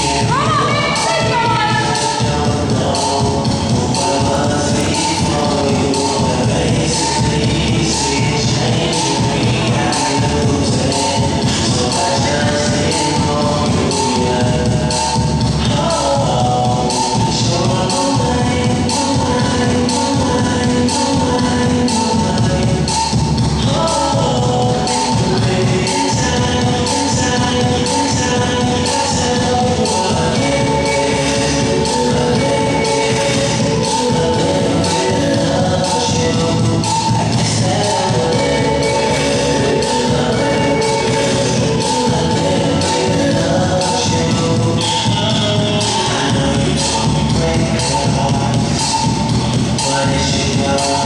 Oh, Krishna